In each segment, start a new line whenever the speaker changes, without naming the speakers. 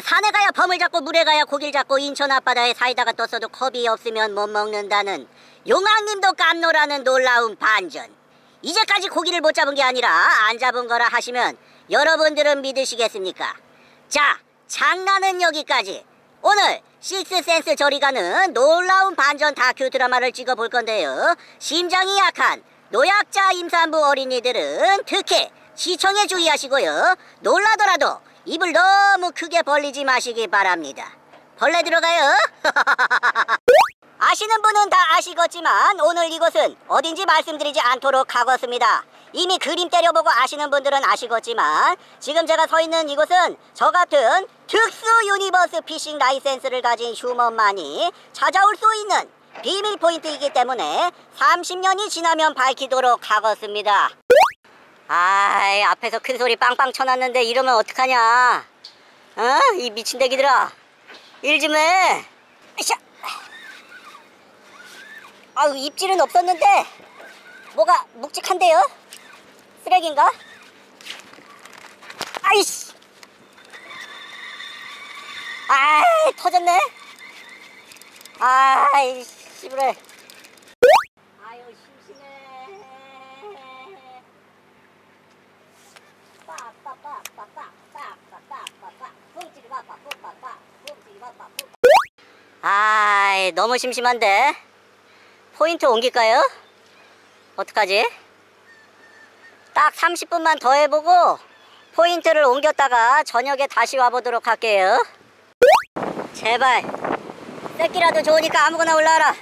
산에 가야 범을 잡고 물에 가야 고기를 잡고 인천 앞바다에 사이다가 떴어도 컵이 없으면 못 먹는다는 용왕님도 깜놀하는 놀라운 반전. 이제까지 고기를 못 잡은 게 아니라 안 잡은 거라 하시면 여러분들은 믿으시겠습니까? 자, 장난은 여기까지. 오늘 식스센스 저리 가는 놀라운 반전 다큐 드라마를 찍어볼 건데요. 심장이 약한 노약자 임산부 어린이들은 특히 시청에 주의하시고요. 놀라더라도 입을 너무 크게 벌리지 마시기 바랍니다. 벌레 들어가요. 아시는 분은 다 아시겠지만 오늘 이곳은 어딘지 말씀드리지 않도록 하겠습니다. 이미 그림 때려보고 아시는 분들은 아시겠지만 지금 제가 서 있는 이곳은 저 같은 특수 universe fishing license를 가진 human만이 찾아올 수 있는 비밀 포인트이기 때문에 30년이 지나면 밝히도록 하겠습니다. 아이 앞에서 큰 소리 빵빵 쳐놨는데 이러면 어떡하냐 어? 이 미친 대기들아 일 좀 해. 으쌰. 아유 입질은 없었는데 뭐가 묵직한데요? 쓰레기인가? 아이씨 아이 터졌네 아이 씨부래 아이 너무 심심한데 포인트 옮길까요? 어떡하지? 딱 30분만 더 해보고 포인트를 옮겼다가 저녁에 다시 와보도록 할게요 제발 새끼라도 좋으니까 아무거나 올라와라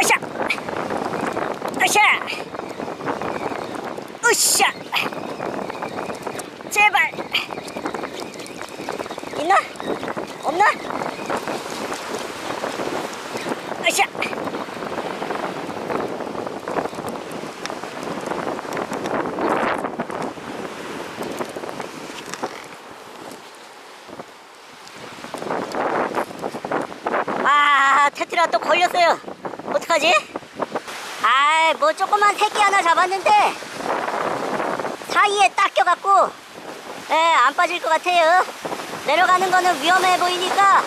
으쌰 으쌰 으쌰 제발 있나? 없나? 으쌰 아 테트라 또 걸렸어요 어떡하지? 아이 뭐 조그만 새끼 하나 잡았는데 사이에 딱 껴갖고 예 안 빠질 것 같아요 내려가는 거는 위험해 보이니까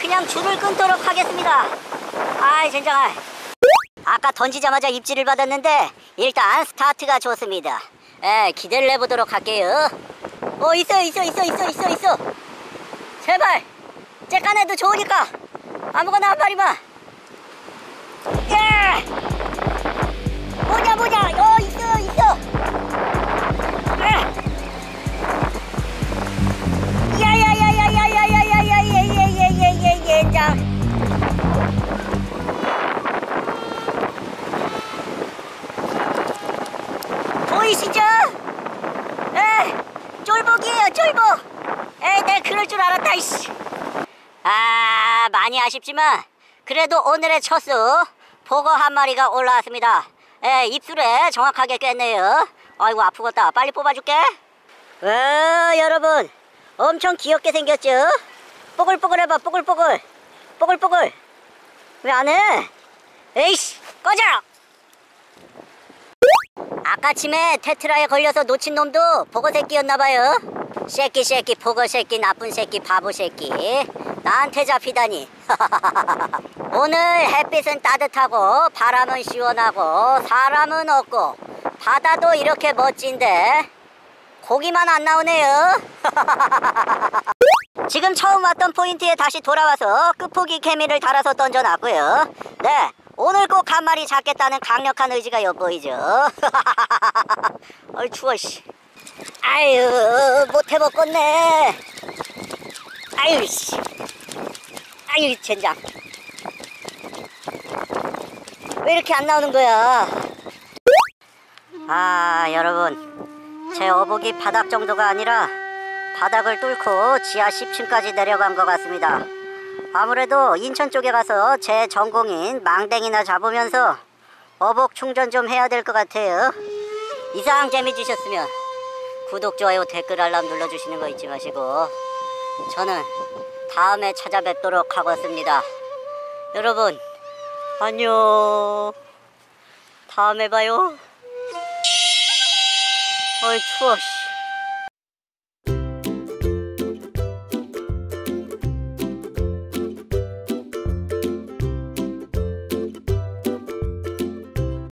그냥 줄을 끊도록 하겠습니다. 아이 젠장아. 아까 던지자마자 입질을 받았는데 일단 스타트가 좋습니다. 예 기대를 해보도록 할게요. 어 있어 있어 있어 있어 있어 있어. 제발. 째까내도 좋으니까. 아무거나 한 마리만. 예 쫄복 에이 내가 그럴 줄 알았다 이씨. 아 많이 아쉽지만 그래도 오늘의 첫수 보거 한 마리가 올라왔습니다. 에 입술에 정확하게 꿰네요. 아이고 아프겠다. 빨리 뽑아줄게. 와 여러분. 엄청 귀엽게 생겼죠? 뽀글뽀글 해봐 뽀글뽀글. 뽀글뽀글. 왜 안 해? 에이씨 꺼져! 아까 침에 테트라에 걸려서 놓친 놈도 보거 새끼였나봐요 새끼 새끼 보거 새끼 나쁜 새끼 바보 새끼. 나한테 잡히다니. 오늘 햇빛은 따뜻하고 바람은 시원하고 사람은 없고 바다도 이렇게 멋진데 고기만 안 나오네요. 지금 처음 왔던 포인트에 다시 돌아와서 끝포기 개미를 달아서 던져놨고요. 네 오늘 꼭 한 마리 잡겠다는 강력한 의지가 엿보이죠. 어이 추워 씨 아유 못해 먹겠네. 아유 씨. 아유 젠장. 왜 이렇게 안 나오는 거야? 아 여러분. 제 어복이 바닥 정도가 아니라 바닥을 뚫고 지하 10층까지 내려간 것 같습니다. 아무래도 인천 쪽에 가서 제 전공인 망댕이나 잡으면서 어복 충전 좀 해야 될 것 같아요. 이상 재미 주셨으면 구독, 좋아요, 댓글, 알람 눌러주시는 거 잊지 마시고 저는 다음에 찾아뵙도록 하겠습니다. 여러분 안녕. 다음에 봐요. 어이 추워 씨.